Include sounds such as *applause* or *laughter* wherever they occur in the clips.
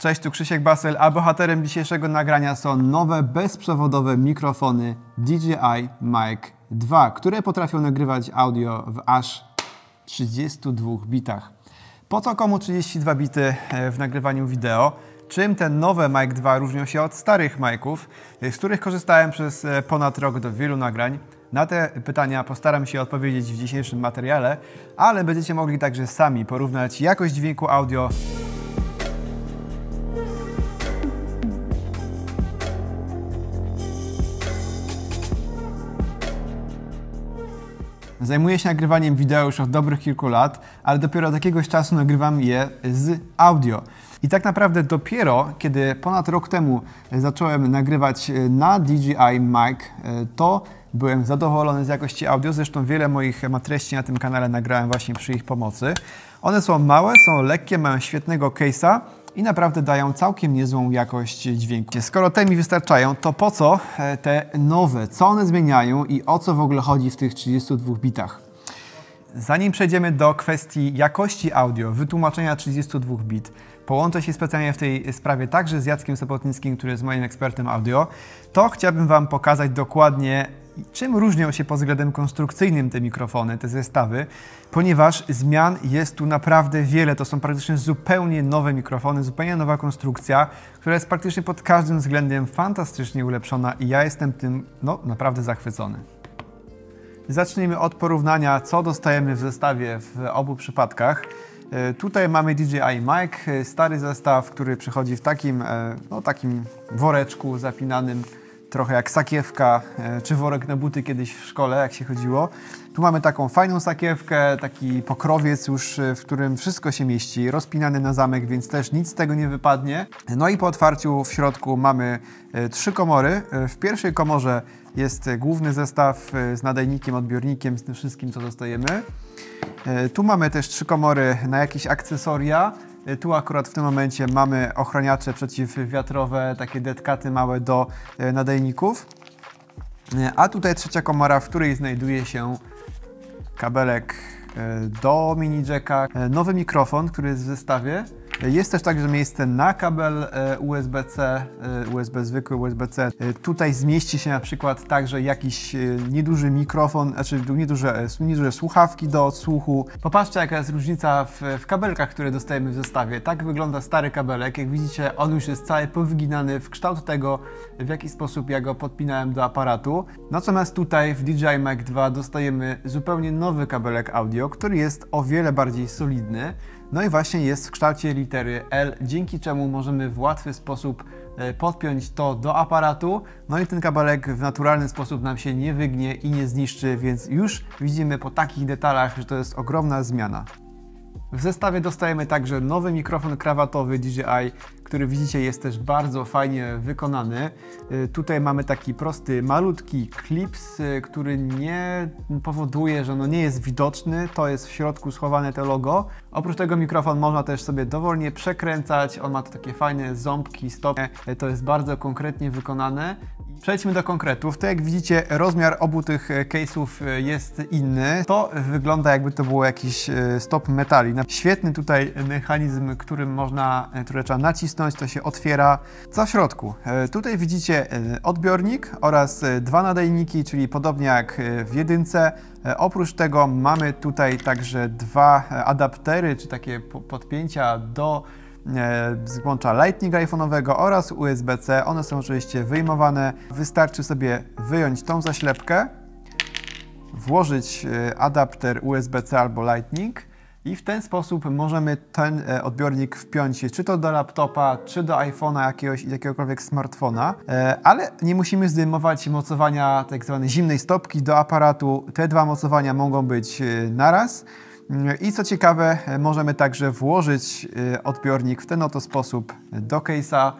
Cześć, tu Krzysiek Basel, a bohaterem dzisiejszego nagrania są nowe bezprzewodowe mikrofony DJI Mic 2, które potrafią nagrywać audio w aż 32 bitach. Po co komu 32 bity e, w nagrywaniu wideo? Czym te nowe Mic 2 różnią się od starych Miców, z których korzystałem przez e, ponad rok do wielu nagrań? Na te pytania postaram się odpowiedzieć w dzisiejszym materiale, ale będziecie mogli także sami porównać jakość dźwięku audio Zajmuję się nagrywaniem wideo już od dobrych kilku lat, ale dopiero od jakiegoś czasu nagrywam je z audio. I tak naprawdę dopiero, kiedy ponad rok temu zacząłem nagrywać na DJI Mic, to byłem zadowolony z jakości audio. Zresztą wiele moich treści na tym kanale nagrałem właśnie przy ich pomocy. One są małe, są lekkie, mają świetnego case'a i naprawdę dają całkiem niezłą jakość dźwięku. Skoro te mi wystarczają, to po co e, te nowe? Co one zmieniają i o co w ogóle chodzi w tych 32 bitach? Zanim przejdziemy do kwestii jakości audio, wytłumaczenia 32 bit, połączę się specjalnie w tej sprawie także z Jackiem Sopotnickim, który jest moim ekspertem audio, to chciałbym Wam pokazać dokładnie Czym różnią się pod względem konstrukcyjnym te mikrofony, te zestawy? Ponieważ zmian jest tu naprawdę wiele. To są praktycznie zupełnie nowe mikrofony, zupełnie nowa konstrukcja, która jest praktycznie pod każdym względem fantastycznie ulepszona i ja jestem tym no, naprawdę zachwycony. Zacznijmy od porównania, co dostajemy w zestawie w obu przypadkach. E, tutaj mamy DJI Mic, e, stary zestaw, który przychodzi w takim, e, no, takim woreczku zapinanym trochę jak sakiewka e, czy worek na buty kiedyś w szkole, jak się chodziło. Tu mamy taką fajną sakiewkę, taki pokrowiec już, e, w którym wszystko się mieści, rozpinany na zamek, więc też nic z tego nie wypadnie. No i po otwarciu w środku mamy e, trzy komory. W pierwszej komorze jest główny zestaw z nadajnikiem, odbiornikiem, z tym wszystkim, co dostajemy. Tu mamy też trzy komory na jakieś akcesoria. Y, tu akurat w tym momencie mamy ochroniacze przeciwwiatrowe, takie detkaty małe do y, nadajników. Y, a tutaj trzecia komora, w której znajduje się kabelek do mini jacka, nowy mikrofon, który jest w zestawie jest też także miejsce na kabel e, USB-C, e, USB zwykły USB-C. E, tutaj zmieści się na przykład także jakiś nieduży mikrofon, znaczy nieduże, nieduże słuchawki do odsłuchu. Popatrzcie jaka jest różnica w, w kabelkach, które dostajemy w zestawie. Tak wygląda stary kabelek. Jak widzicie on już jest cały powyginany w kształt tego, w jaki sposób ja go podpinałem do aparatu. Natomiast tutaj w DJI Mic 2 dostajemy zupełnie nowy kabelek audio, który jest o wiele bardziej solidny. No i właśnie jest w kształcie litery L, dzięki czemu możemy w łatwy sposób e, podpiąć to do aparatu. No i ten kabelek w naturalny sposób nam się nie wygnie i nie zniszczy, więc już widzimy po takich detalach, że to jest ogromna zmiana. W zestawie dostajemy także nowy mikrofon krawatowy DJI, który widzicie jest też bardzo fajnie wykonany. Y, tutaj mamy taki prosty, malutki klips, y, który nie powoduje, że no nie jest widoczny. To jest w środku schowane to logo. Oprócz tego mikrofon można też sobie dowolnie przekręcać. On ma takie fajne ząbki, stopnie. Y, to jest bardzo konkretnie wykonane Przejdźmy do konkretów. To jak widzicie rozmiar obu tych e, case'ów e, jest inny. To wygląda jakby to było jakiś e, stop metali. Świetny tutaj mechanizm, którym można, który trzeba nacisnąć, to się otwiera. Co w środku? Tutaj widzicie odbiornik oraz dwa nadajniki, czyli podobnie jak w jedynce. Oprócz tego mamy tutaj także dwa adaptery, czy takie podpięcia do złącza Lightning iPhone'owego oraz USB-C. One są oczywiście wyjmowane. Wystarczy sobie wyjąć tą zaślepkę, włożyć e, adapter USB-C albo Lightning i w ten sposób możemy ten e, odbiornik wpiąć czy to do laptopa, czy do iPhone'a jakiegoś, jakiegokolwiek smartfona, ale nie musimy zdejmować mocowania tak zwanej zimnej stopki do aparatu. Te dwa mocowania mogą być naraz. I co ciekawe, możemy także włożyć y, odbiornik w ten oto sposób do case'a.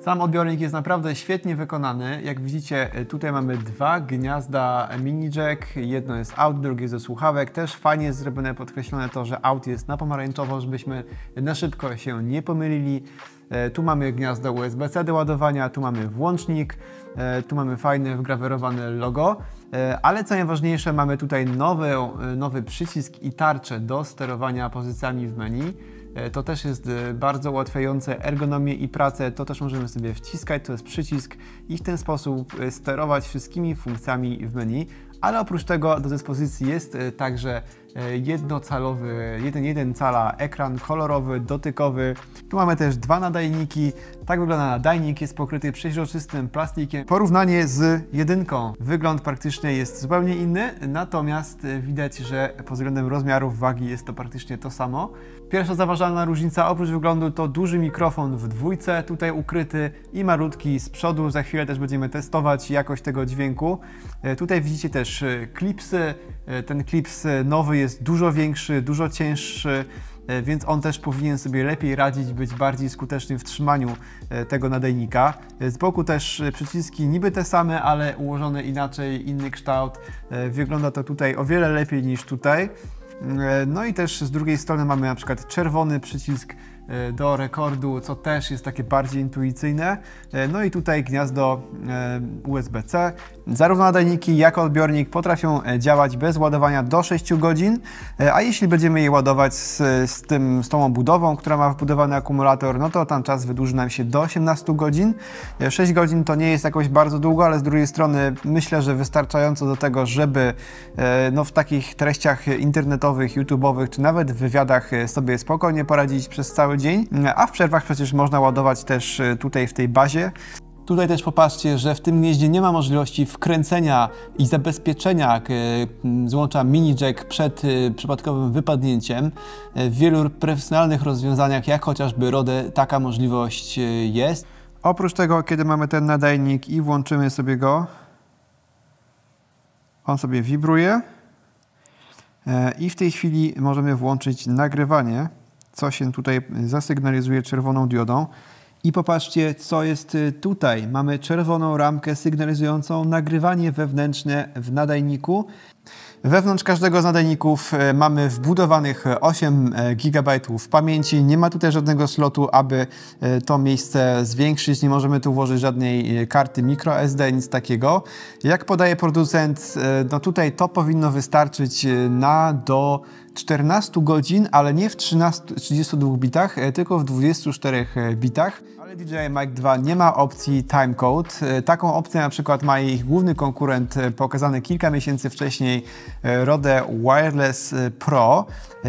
Sam odbiornik jest naprawdę świetnie wykonany. Jak widzicie, y, tutaj mamy dwa gniazda mini jack. Jedno jest out, drugie ze słuchawek. Też fajnie jest zrobione, podkreślone to, że out jest na pomarańczowo, żebyśmy na szybko się nie pomylili. E, tu mamy gniazdo USB-C do ładowania, tu mamy włącznik, e, tu mamy fajne wgrawerowane logo. E, ale co najważniejsze, mamy tutaj nowy, nowy przycisk i tarczę do sterowania pozycjami w menu. E, to też jest e, bardzo ułatwiające ergonomię i pracę. To też możemy sobie wciskać, to jest przycisk i w ten sposób e, sterować wszystkimi funkcjami w menu. Ale oprócz tego do dyspozycji jest także jednocalowy, jeden, jeden cala ekran kolorowy, dotykowy. Tu mamy też dwa nadajniki. Tak wygląda nadajnik, jest pokryty przeźroczystym plastikiem. Porównanie z jedynką. Wygląd praktycznie jest zupełnie inny, natomiast widać, że pod względem rozmiarów wagi jest to praktycznie to samo. Pierwsza zauważalna różnica oprócz wyglądu to duży mikrofon w dwójce tutaj ukryty i malutki z przodu. Za chwilę też będziemy testować jakość tego dźwięku. E, tutaj widzicie też e, klipsy. E, ten klips nowy jest dużo większy, dużo cięższy, więc on też powinien sobie lepiej radzić, być bardziej skuteczny w trzymaniu tego nadajnika. Z boku też przyciski niby te same, ale ułożone inaczej, inny kształt. Wygląda to tutaj o wiele lepiej niż tutaj. E, no i też z drugiej strony mamy na przykład czerwony przycisk E, do rekordu, co też jest takie bardziej intuicyjne. E, no i tutaj gniazdo e, USB-C. Zarówno nadajniki, jak i odbiornik potrafią działać bez ładowania do 6 godzin, a jeśli będziemy je ładować z, z, tym, z tą obudową, która ma wbudowany akumulator, no to tam czas wydłuży nam się do 18 godzin. 6 godzin to nie jest jakoś bardzo długo, ale z drugiej strony myślę, że wystarczająco do tego, żeby no, w takich treściach internetowych, YouTube'owych, czy nawet w wywiadach sobie spokojnie poradzić przez cały dzień, a w przerwach przecież można ładować też e, tutaj w tej bazie. Tutaj też popatrzcie, że w tym gnieździe nie ma możliwości wkręcenia i zabezpieczenia e, złącza mini jack przed e, przypadkowym wypadnięciem. W wielu profesjonalnych rozwiązaniach, jak chociażby RODE, taka możliwość jest. Oprócz tego, kiedy mamy ten nadajnik i włączymy sobie go, on sobie wibruje i w tej chwili możemy włączyć nagrywanie co się tutaj zasygnalizuje czerwoną diodą. I popatrzcie, co jest y, tutaj. Mamy czerwoną ramkę sygnalizującą nagrywanie wewnętrzne w nadajniku. Wewnątrz każdego z nadajników e, mamy wbudowanych 8 e, GB pamięci. Nie ma tutaj żadnego slotu, aby e, to miejsce zwiększyć. Nie możemy tu włożyć żadnej karty microSD, nic takiego. Jak podaje producent, no tutaj to powinno wystarczyć na do 14 godzin, ale nie w 13, 32 bitach, tylko w 24 bitach. Ale DJI Mic 2 nie ma opcji timecode. E, taką opcję na przykład ma ich główny konkurent e, pokazany kilka miesięcy wcześniej, e, Rode Wireless Pro,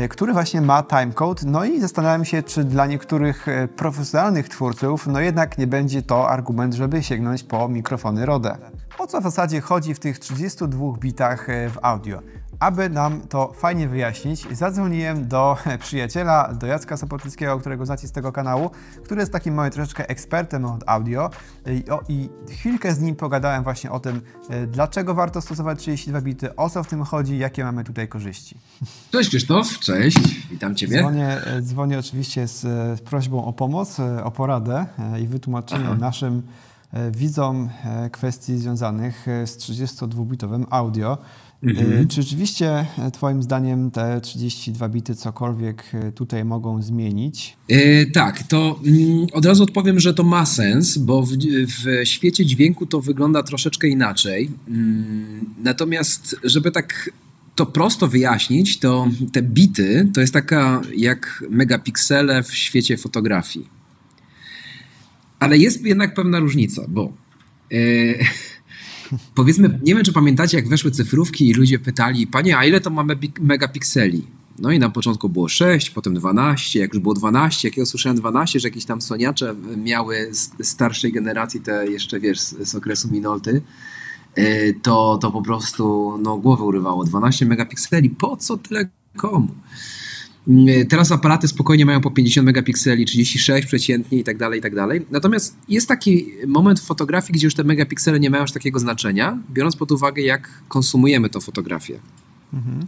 który właśnie ma timecode. No i zastanawiam się, czy dla niektórych profesjonalnych twórców, no jednak nie będzie to argument, żeby sięgnąć po mikrofony Rode. O co w zasadzie chodzi w tych 32 bitach w audio? Aby nam to fajnie wyjaśnić, zadzwoniłem do *laughs* przyjaciela, do Jacka Sopotyckiego, którego znacie z tego kanału, który jest takim moim troszeczkę ekspertem od audio i, o, i chwilkę z nim pogadałem właśnie o tym, e, dlaczego warto stosować 32 bity, o co w tym chodzi, jakie mamy tutaj korzyści. Cześć Krzysztof, cześć, witam Ciebie. Dzwonię, e, dzwonię oczywiście z, e, z prośbą o pomoc, o poradę i wytłumaczenie Aha. naszym widzom kwestii związanych z 32-bitowym audio. Mhm. Czy rzeczywiście e, Twoim zdaniem te 32 bity cokolwiek e, tutaj mogą zmienić? Yy, tak, to yy, od razu odpowiem, że to ma sens, bo w, w świecie dźwięku to wygląda troszeczkę inaczej. Yy, natomiast, żeby tak to prosto wyjaśnić, to te bity to jest taka jak megapiksele w świecie fotografii. Ale jest jednak pewna różnica, bo Powiedzmy, nie wiem, czy pamiętacie, jak weszły cyfrówki i ludzie pytali, panie, a ile to mamy megapikseli? No i na początku było 6, potem 12, jak już było 12, jak ja usłyszałem 12, że jakieś tam soniacze miały z starszej generacji, te jeszcze, wiesz, z, okresu Minolty, e, to, to po prostu no, głowę urywało. 12 megapikseli, po co tyle komu? Mm, teraz aparaty spokojnie mają po 50 megapikseli, 36 przeciętnie i tak dalej, i tak dalej. Natomiast jest taki moment w fotografii, gdzie już te megapiksele nie mają już takiego znaczenia, biorąc pod uwagę, jak konsumujemy tą fotografię. Mhm.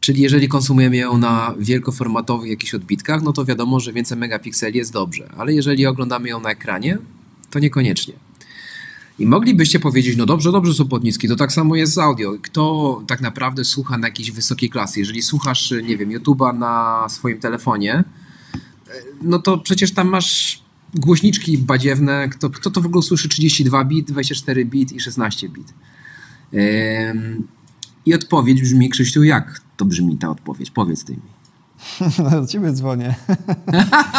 Czyli jeżeli konsumujemy ją na wielkoformatowych jakichś odbitkach, no to wiadomo, że więcej megapikseli jest dobrze. Ale jeżeli oglądamy ją na ekranie, to niekoniecznie. I moglibyście powiedzieć, no dobrze, dobrze Sopotnicki, to tak samo jest z audio. Kto tak naprawdę słucha na jakiejś wysokiej klasy? Jeżeli słuchasz, nie wiem, YouTube'a na swoim telefonie, no to przecież tam masz głośniczki badziewne. Kto, kto to w ogóle słyszy 32 bit, 24 bit i 16 bit? I odpowiedź brzmi, Krzyściu, jak to brzmi ta odpowiedź? Powiedz ty mi. *laughs* No, do ciebie dzwonię.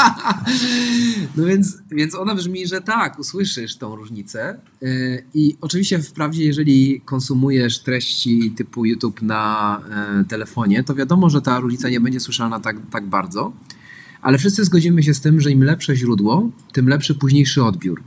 *laughs* no więc, więc ona brzmi, że tak, usłyszysz tą różnicę. Y, I oczywiście wprawdzie, jeżeli konsumujesz treści typu YouTube na y, telefonie, to wiadomo, że ta różnica nie będzie słyszalna tak, tak bardzo. Ale wszyscy zgodzimy się z tym, że im lepsze źródło, tym lepszy późniejszy odbiór.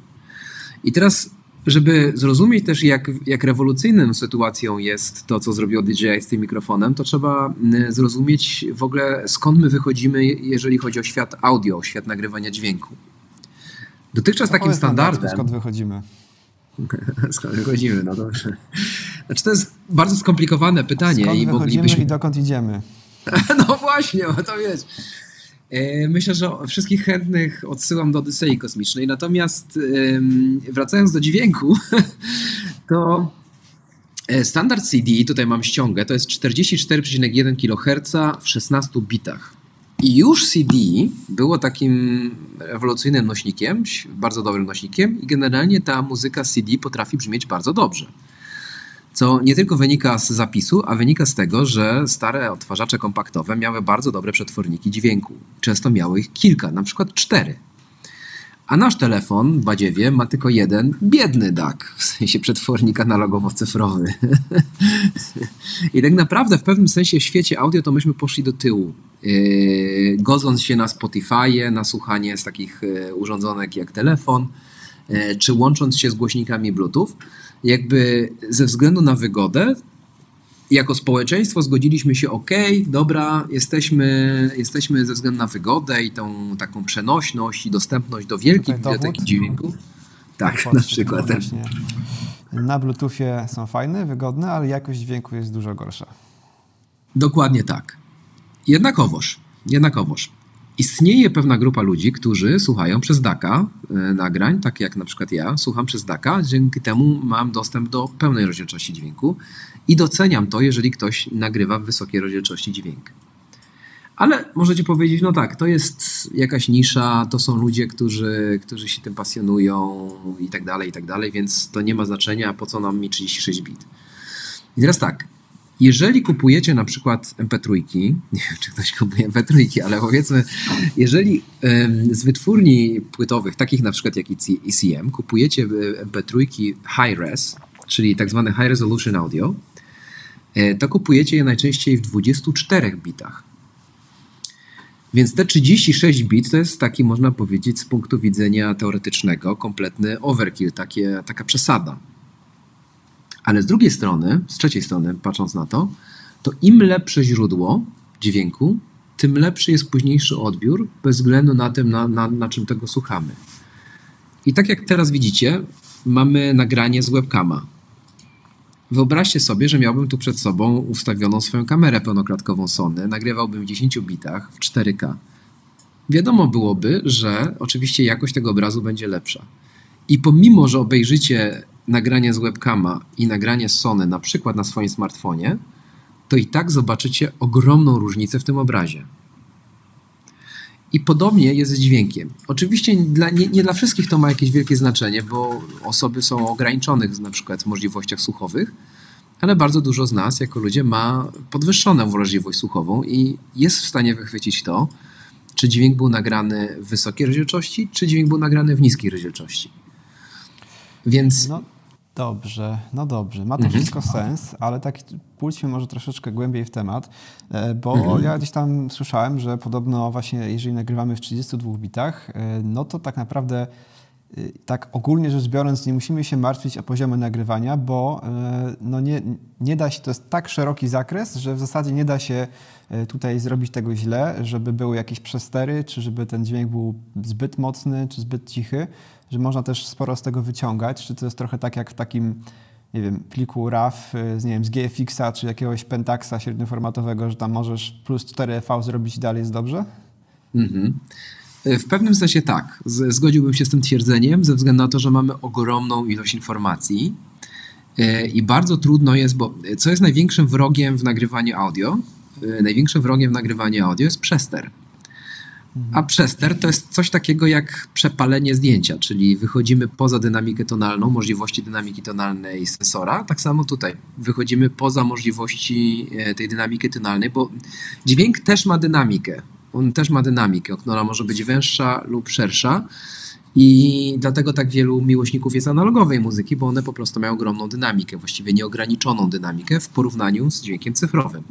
I teraz żeby zrozumieć też, jak, jak rewolucyjną sytuacją jest to, co zrobił DJI z tym mikrofonem, to trzeba mm, zrozumieć w ogóle skąd my wychodzimy, jeżeli chodzi o świat audio, o świat nagrywania dźwięku. Dotychczas no, takim standardem. Skąd wychodzimy? *laughs* skąd wychodzimy, no dobrze. Znaczy, to jest bardzo skomplikowane pytanie. Skąd i moglibyśmy... i dokąd idziemy? *laughs* no właśnie, to wiesz. E, myślę, że wszystkich chętnych odsyłam do Odysei Kosmicznej. Natomiast wracając do dźwięku, *laughs* to e, standard CD, tutaj mam ściągę, to jest 44,1 kHz w 16 bitach. I już CD było takim rewolucyjnym nośnikiem, bardzo dobrym nośnikiem i generalnie ta muzyka CD potrafi brzmieć bardzo dobrze co nie tylko wynika z zapisu, a wynika z tego, że stare odtwarzacze kompaktowe miały bardzo dobre przetworniki dźwięku. Często miały ich kilka, na przykład cztery. A nasz telefon, badziewie, ma tylko jeden biedny DAC, w sensie przetwornik analogowo-cyfrowy. *laughs* I tak naprawdę w pewnym sensie w świecie audio to myśmy poszli do tyłu. Yy, godząc się na Spotify, na słuchanie z takich yy, urządzonek jak telefon, yy, czy łącząc się z głośnikami Bluetooth, jakby ze względu na wygodę, jako społeczeństwo zgodziliśmy się, ok, dobra, jesteśmy, jesteśmy ze względu na wygodę i tą taką przenośność i dostępność do wielkich bibliotek dźwięków. Tak, na przykład. Właśnie. Na Bluetoothie są fajne, wygodne, ale jakość dźwięku jest dużo gorsza. Dokładnie tak. Jednakowoż, jednakowoż. Istnieje pewna grupa ludzi, którzy słuchają przez DACA e, nagrań, tak jak na przykład ja słucham przez DACA, dzięki temu mam dostęp do pełnej rozdzielczości dźwięku i doceniam to, jeżeli ktoś nagrywa w wysokiej rozdzielczości dźwięk. Ale możecie powiedzieć, no tak, to jest jakaś nisza, to są ludzie, którzy, którzy się tym pasjonują i tak dalej, i tak dalej, więc to nie ma znaczenia, po co nam mi 36 bit. I teraz tak, jeżeli kupujecie na przykład MP3, nie wiem czy ktoś kupuje MP3, ale powiedzmy, jeżeli z wytwórni płytowych, takich na przykład jak ECM, kupujecie e, MP3 high res, czyli tak zwane high resolution audio, e, to kupujecie je najczęściej w 24 bitach. Więc te 36 bit to jest taki, można powiedzieć, z punktu widzenia teoretycznego, kompletny overkill, takie, taka przesada. Ale z drugiej strony, z trzeciej strony, patrząc na to, to im lepsze źródło dźwięku, tym lepszy jest późniejszy odbiór, bez względu na tym, na, na, na czym tego słuchamy. I tak jak teraz widzicie, mamy nagranie z webcama. Wyobraźcie sobie, że miałbym tu przed sobą ustawioną swoją kamerę pełnoklatkową Sony, nagrywałbym w 10 bitach w 4K. Wiadomo byłoby, że oczywiście jakość tego obrazu będzie lepsza. I pomimo, że obejrzycie nagranie z webcama i nagranie Sony na przykład na swoim smartfonie, to i tak zobaczycie ogromną różnicę w tym obrazie. I podobnie jest z dźwiękiem. Oczywiście dla, nie, nie, dla wszystkich to ma jakieś wielkie znaczenie, bo osoby są ograniczone na przykład w możliwościach słuchowych, ale bardzo dużo z nas jako ludzie ma podwyższoną wrażliwość słuchową i jest w stanie wychwycić to, czy dźwięk był nagrany w wysokiej rozdzielczości, czy dźwięk był nagrany w niskiej rozdzielczości. Więc no, Dobrze, no dobrze. Ma to mhm. wszystko sens, ale tak pójdźmy może troszeczkę głębiej w temat, e, bo mhm. ja gdzieś tam słyszałem, że podobno właśnie jeżeli nagrywamy w 32 bitach, e, no to tak naprawdę tak ogólnie rzecz biorąc nie musimy się martwić o poziomy nagrywania, bo no nie, nie da się, to jest tak szeroki zakres, że w zasadzie nie da się tutaj zrobić tego źle, żeby były jakieś przestery, czy żeby ten dźwięk był zbyt mocny, czy zbyt cichy że można też sporo z tego wyciągać, czy to jest trochę tak jak w takim nie wiem, pliku RAW z, nie wiem, z GFX-a czy jakiegoś Pentaxa średnioformatowego, że tam możesz plus 4V zrobić i dalej jest dobrze? Mhm. W pewnym sensie tak. Zgodziłbym się z tym twierdzeniem, ze względu na to, że mamy ogromną ilość informacji e, i bardzo trudno jest, bo co jest największym wrogiem w nagrywaniu audio? E, największym wrogiem w nagrywaniu audio jest przester. A przester to jest coś takiego jak przepalenie zdjęcia, czyli wychodzimy poza dynamikę tonalną, możliwości dynamiki tonalnej sensora. Tak samo tutaj wychodzimy poza możliwości e, tej dynamiki tonalnej, bo dźwięk też ma dynamikę. On też ma dynamikę. Ona może być węższa lub szersza. I dlatego tak wielu miłośników jest analogowej muzyki, bo one po prostu mają ogromną dynamikę, właściwie nieograniczoną dynamikę w porównaniu z dźwiękiem cyfrowym.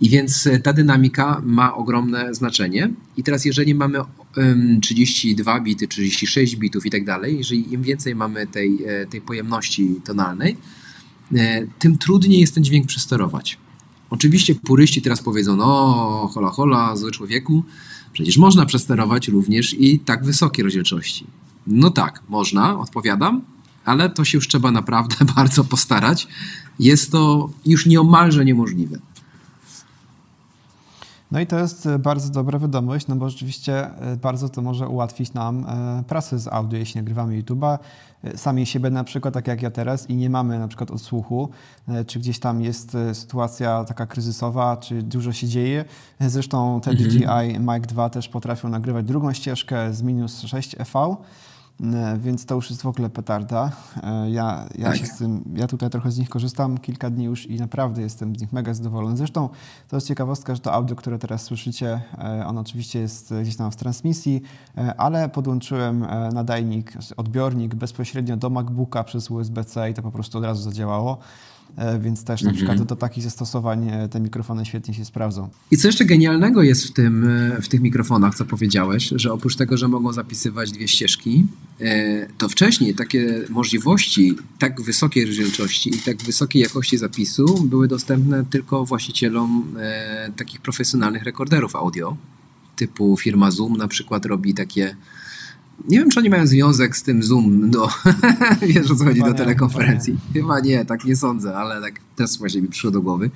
I więc e, ta dynamika ma ogromne znaczenie. I teraz, jeżeli mamy 32 bity, 36 bitów i tak dalej, jeżeli im więcej mamy tej, e, tej pojemności tonalnej, e, tym trudniej jest ten dźwięk przesterować. Oczywiście puryści teraz powiedzą, no hola hola, zły człowieku, przecież można przesterować również i tak wysokie rozdzielczości. No tak, można, odpowiadam, ale to się już trzeba naprawdę *laughs* bardzo postarać. Jest to już nieomalże niemożliwe. No i to jest e, bardzo dobra wiadomość, no bo rzeczywiście e, bardzo to może ułatwić nam e, pracę z audio, jeśli nagrywamy YouTube'a sami siebie na przykład, tak jak ja teraz i nie mamy na przykład odsłuchu, czy gdzieś tam jest sytuacja taka kryzysowa, czy dużo się dzieje. Zresztą te mhm. DJI Mic 2 też potrafią nagrywać drugą ścieżkę z minus 6 EV, więc to już jest w ogóle petarda. E, ja, ja, tak. się z tym, ja tutaj trochę z nich korzystam kilka dni już i naprawdę jestem z nich mega zadowolony. Zresztą to jest ciekawostka, że to audio, które teraz słyszycie, e, ono oczywiście jest gdzieś tam w transmisji, ale podłączyłem nadajnik, odbiornik bezpośrednio do MacBooka przez USB-C i to po prostu od razu zadziałało. E, więc też na mhm. przykład do takich zastosowań e, te mikrofony świetnie się sprawdzą. I co jeszcze genialnego jest w, tym, e, w tych mikrofonach, co powiedziałeś, że oprócz tego, że mogą zapisywać dwie ścieżki, to wcześniej takie możliwości tak wysokiej rozdzielczości i tak wysokiej jakości zapisu były dostępne tylko właścicielom takich profesjonalnych rekorderów audio, typu firma Zoom na przykład robi takie nie wiem, czy oni mają związek z tym Zoom do, *laughs* wiesz o co chodzi, do telekonferencji. Chyba nie, tak nie sądzę, ale tak też właśnie mi przyszło do głowy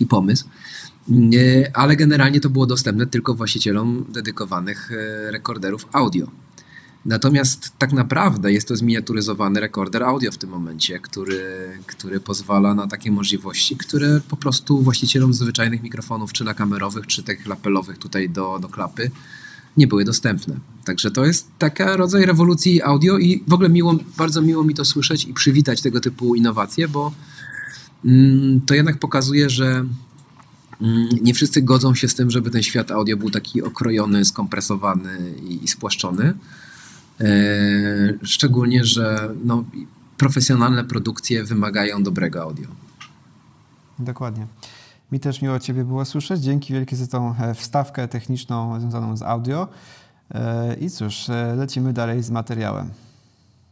i pomysł. Ale generalnie to było dostępne tylko właścicielom dedykowanych e, rekorderów audio. Natomiast tak naprawdę jest to zminiaturyzowany rekorder audio w tym momencie, który, który pozwala na takie możliwości, które po prostu właścicielom zwyczajnych mikrofonów, czy nakamerowych, czy tych lapelowych tutaj do, do klapy, nie były dostępne. Także to jest taka rodzaj rewolucji audio i w ogóle miło, bardzo miło mi to słyszeć i przywitać tego typu innowacje, bo mm, to jednak pokazuje, że mm, nie wszyscy godzą się z tym, żeby ten świat audio był taki okrojony, skompresowany i, spłaszczony. E, szczególnie, że no, profesjonalne produkcje wymagają dobrego audio. Dokładnie. Mi też miło Ciebie było słyszeć. Dzięki wielkie za tą e, wstawkę techniczną związaną z audio. E, I cóż, e, lecimy dalej z materiałem.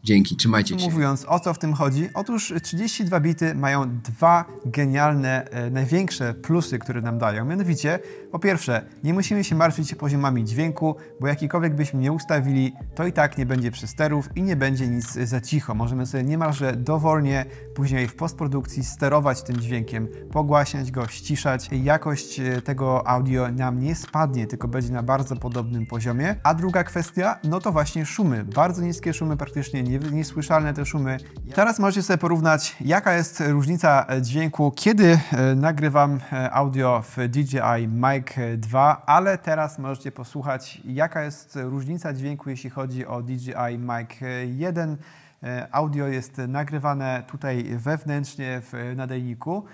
Dzięki, trzymajcie się. Mówiąc, o co w tym chodzi? Otóż 32 bity mają dwa genialne, e, największe plusy, które nam dają. Mianowicie, po pierwsze, nie musimy się martwić poziomami dźwięku, bo jakikolwiek byśmy nie ustawili, to i tak nie będzie przysterów i nie będzie nic za cicho. Możemy sobie niemalże dowolnie później w postprodukcji sterować tym dźwiękiem, pogłaśniać go, ściszać. Jakość e, tego audio nam nie spadnie, tylko będzie na bardzo podobnym poziomie. A druga kwestia, no to właśnie szumy. Bardzo niskie szumy, praktycznie niesłyszalne te szumy. Teraz możecie sobie porównać, jaka jest różnica dźwięku, kiedy e, nagrywam e, audio w DJI Mic 2, ale teraz możecie posłuchać, jaka jest różnica dźwięku, jeśli chodzi o DJI Mic 1. E, audio jest nagrywane tutaj wewnętrznie w nadajniku.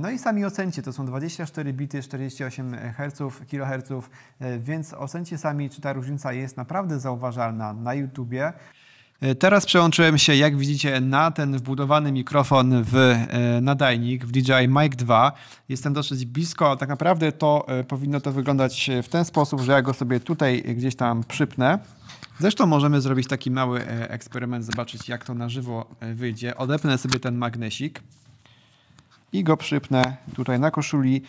No i sami ocencie, to są 24 bity, 48 Hz, kHz, więc ocencie sami, czy ta różnica jest naprawdę zauważalna na YouTubie. E, teraz przełączyłem się, jak widzicie, na ten wbudowany mikrofon w e, nadajnik, w DJI Mic 2. Jestem dosyć blisko, tak naprawdę to e, powinno to wyglądać w ten sposób, że ja go sobie tutaj gdzieś tam przypnę. Zresztą możemy zrobić taki mały eksperyment, zobaczyć jak to na żywo wyjdzie. Odepnę sobie ten magnesik i go przypnę tutaj na koszuli.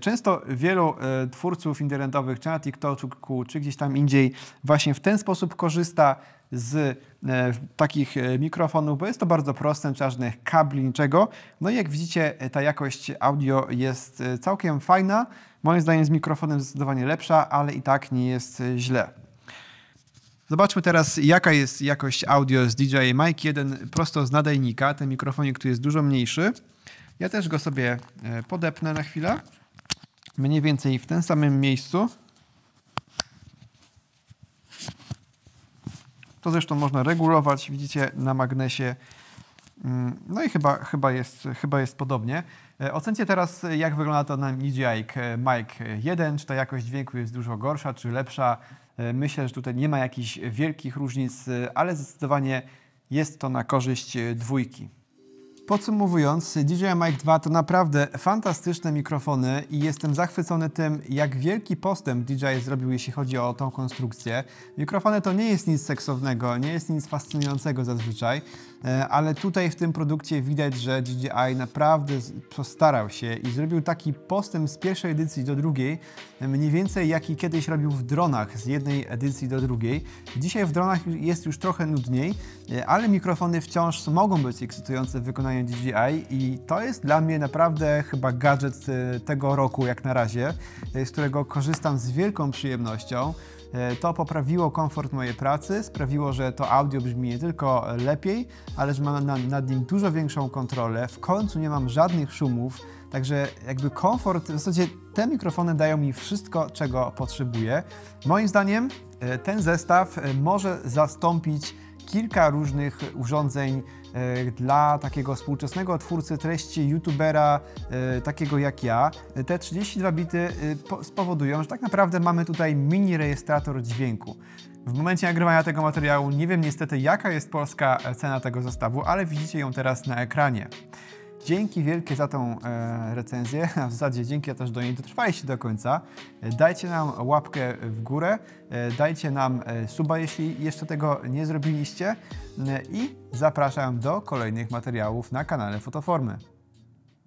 Często wielu twórców internetowych, czy na TikToku, czy gdzieś tam indziej, właśnie w ten sposób korzysta z e, takich e, mikrofonów, bo jest to bardzo proste, żadnych kabli, niczego. No i jak widzicie, e, ta jakość audio jest całkiem fajna. Moim zdaniem z mikrofonem zdecydowanie lepsza, ale i tak nie jest źle. Zobaczmy teraz, jaka jest jakość audio z DJI Mic 1 prosto z nadajnika. Ten mikrofonik tu jest dużo mniejszy. Ja też go sobie podepnę na chwilę. Mniej więcej w tym samym miejscu. To zresztą można regulować, widzicie, na magnesie. Mm, No i chyba, chyba, jest, chyba jest podobnie. E, Ocencie teraz, jak wygląda to na DJI Mic 1. Czy ta jakość dźwięku jest dużo gorsza, czy lepsza? E, Myślę, że tutaj nie ma jakichś wielkich różnic, e, ale zdecydowanie jest to na korzyść dwójki. Podsumowując, DJI Mic 2 to naprawdę fantastyczne mikrofony i jestem zachwycony tym, jak wielki postęp DJI zrobił, jeśli chodzi o tą konstrukcję. Mikrofony to nie jest nic seksownego, nie jest nic fascynującego zazwyczaj, e, ale tutaj w tym produkcie widać, że DJI naprawdę postarał się i zrobił taki postęp z pierwszej edycji do drugiej, e, mniej więcej jaki kiedyś robił w dronach z jednej edycji do drugiej. Dzisiaj w dronach jest już trochę nudniej, e, ale mikrofony wciąż mogą być ekscytujące w wykonaniu DJI i to jest dla mnie naprawdę chyba gadżet e, tego roku jak na razie, e, z którego korzystam z wielką przyjemnością. E, To poprawiło komfort mojej pracy, sprawiło, że to audio brzmi nie tylko lepiej, ale że mam na- nad nim dużo większą kontrolę. W końcu nie mam żadnych szumów, także jakby komfort, w zasadzie te mikrofony dają mi wszystko, czego potrzebuję. Moim zdaniem ten zestaw może zastąpić kilka różnych urządzeń e, dla takiego współczesnego twórcy treści, youtubera, e, takiego jak ja. Te 32 bity e, po- spowodują, że tak naprawdę mamy tutaj mini rejestrator dźwięku. W momencie nagrywania tego materiału nie wiem niestety jaka jest polska cena tego zestawu, ale widzicie ją teraz na ekranie. Dzięki wielkie za tą e, recenzję, a w zasadzie dzięki też do niej dotrwaliście do końca. E, Dajcie nam łapkę w górę, e, dajcie nam e, suba, jeśli jeszcze tego nie zrobiliście e, i zapraszam do kolejnych materiałów na kanale Fotoformy.